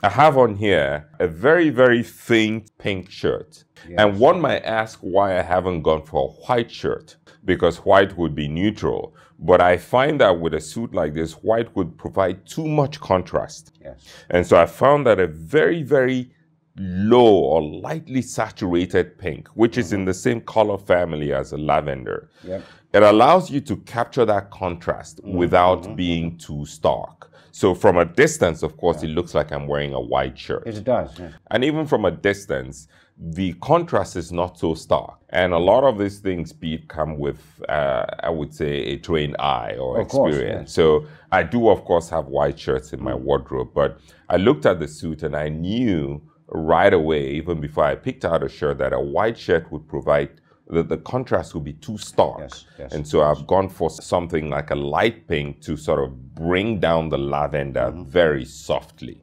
I have on here a very, very faint pink shirt. Yes. And one might ask why I haven't gone for a white shirt, because white would be neutral. But I find that with a suit like this, white would provide too much contrast. Yes. And so I found that a very, very low or lightly saturated pink, which is in the same color family as a lavender, yep. it allows you to capture that contrast mm-hmm. without mm-hmm. being too stark. So from a distance, of course, yeah. it looks like I'm wearing a white shirt. It does. Yeah. And even from a distance, the contrast is not so stark. And a lot of these things, Pete, come with, uh, I would say, a trained eye or of experience. Course, So I do, of course, have white shirts in my mm. wardrobe, but I looked at the suit and I knew right away, even before I picked out a shirt, that a white shirt would provide the, the contrast would be too stark. Yes, yes, and so I've gone for something like a light pink to sort of bring down the lavender mm-hmm. very softly.